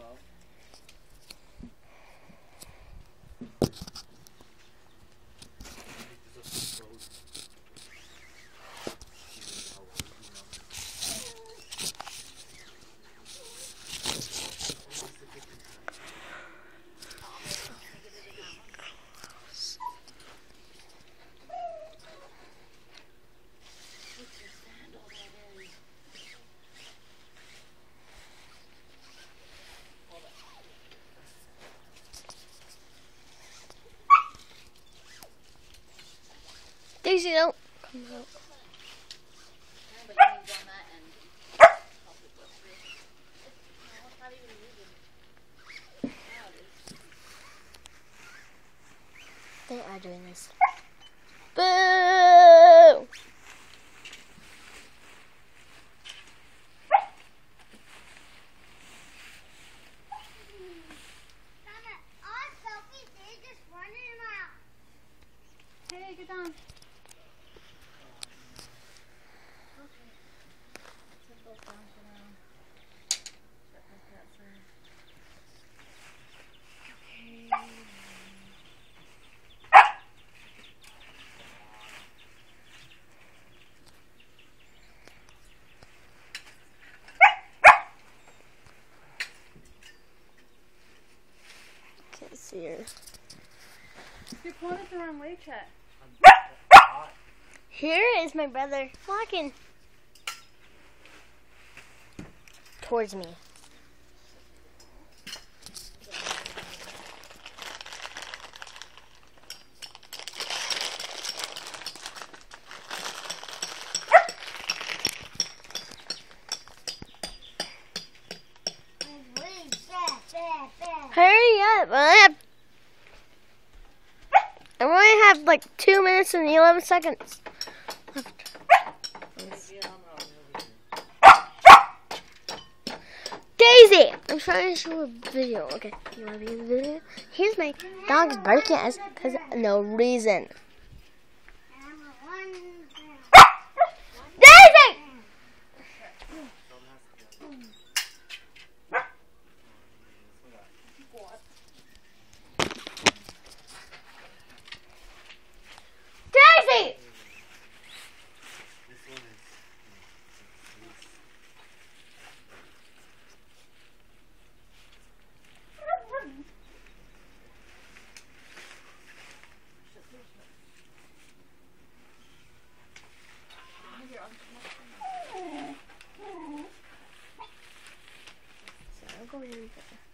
well. Daisy, don't come out. They are doing this. Boo! Hey, get down. Can't see her. You're pointing the wrong way, Chet. Here is my brother walking towards me. Hurry up! I only have like two minutes and eleven seconds. left. Daisy! I'm trying to show a video. Okay, you want to be in the video? Here's my dog's barking at us because no reason. Daisy! Daisy! So I'll go put